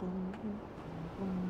boom, boom, boom.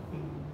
boom,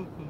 Mm-hmm.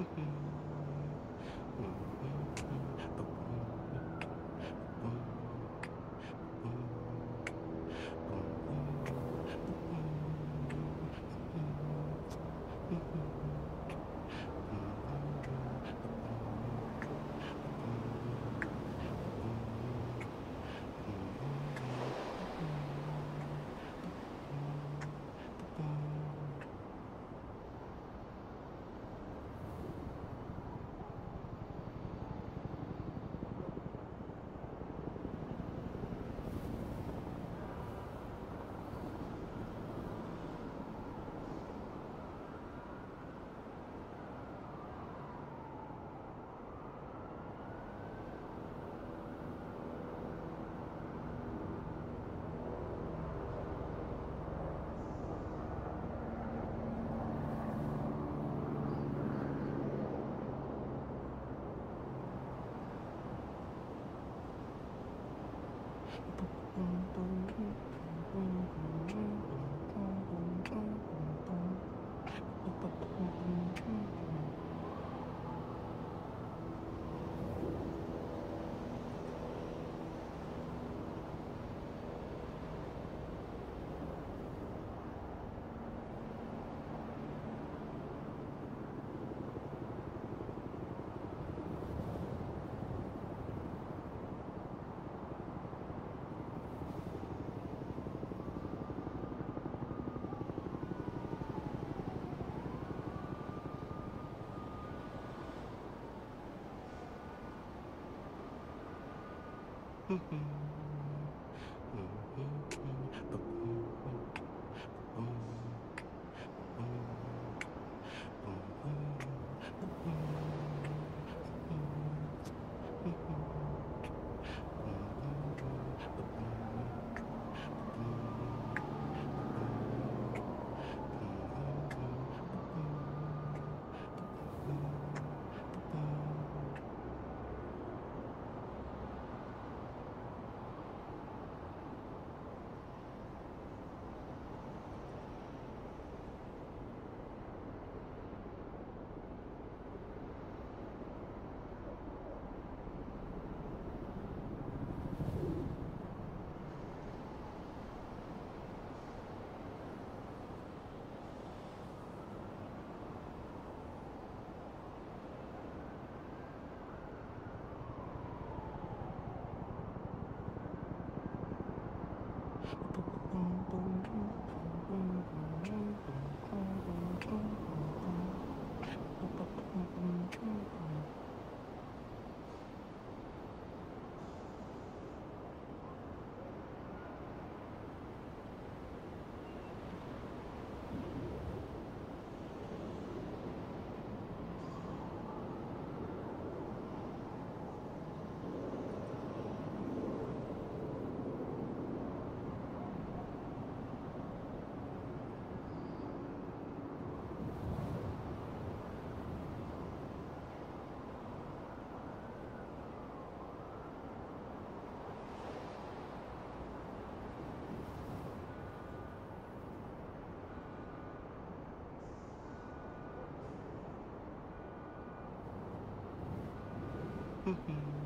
Mm-hmm. Mm-hmm. boom, boom. Mm-hmm.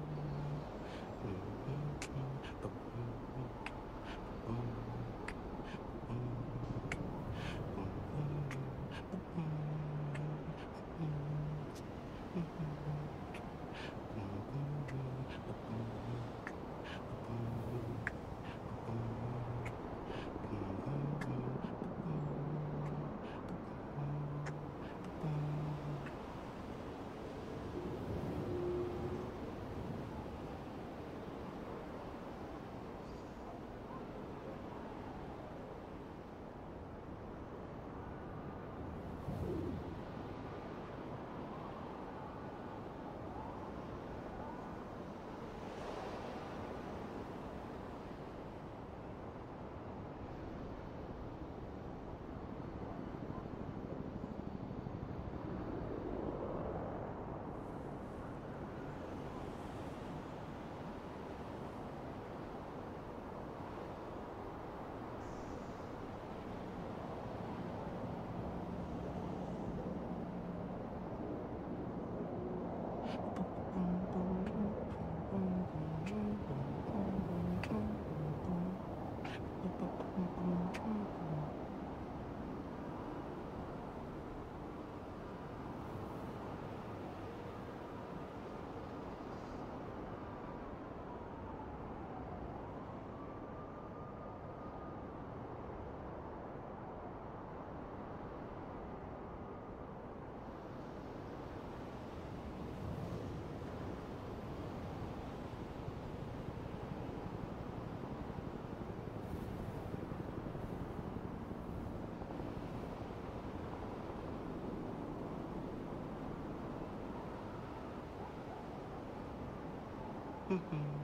Mm-hmm.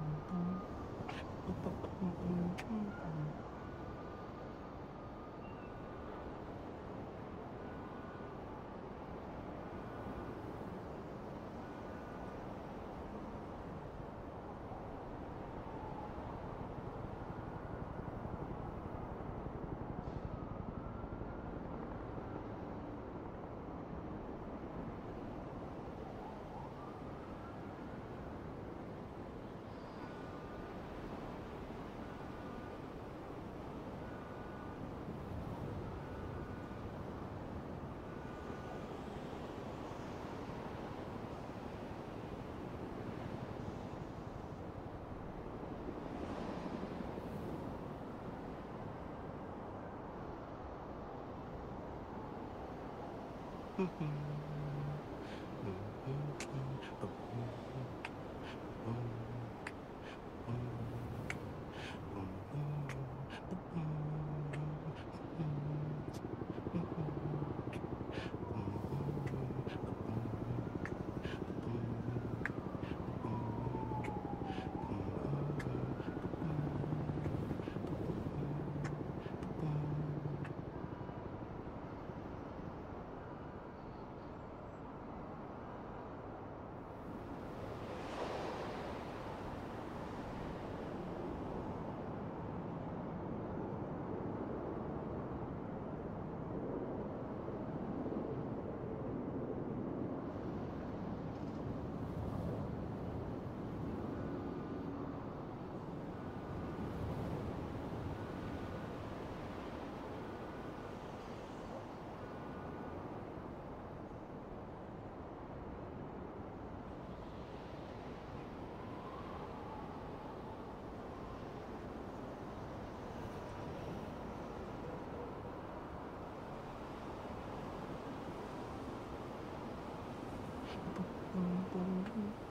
Mm-hmm. 뿜뿜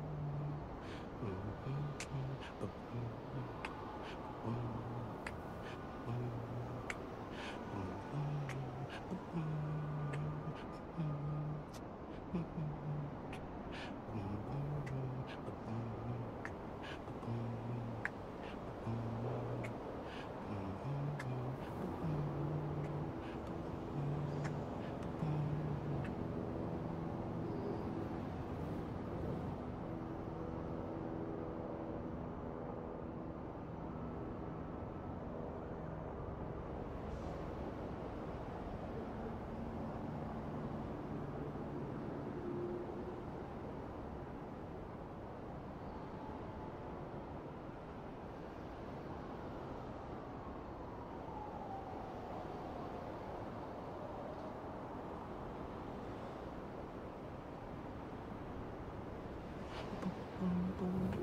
Thank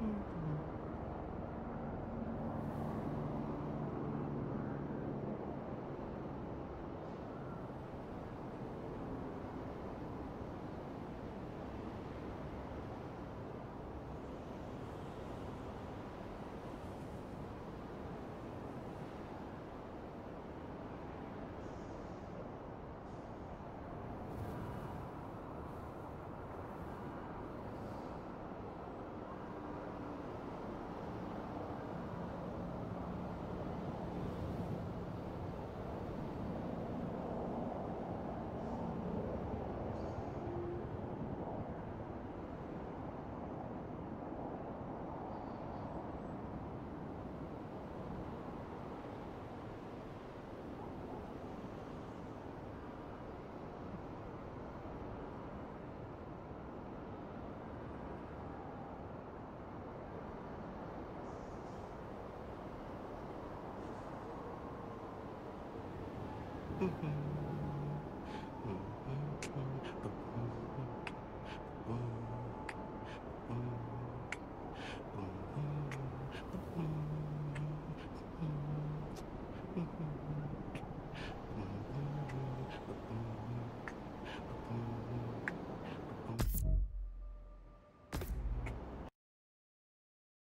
you. Mm-hmm.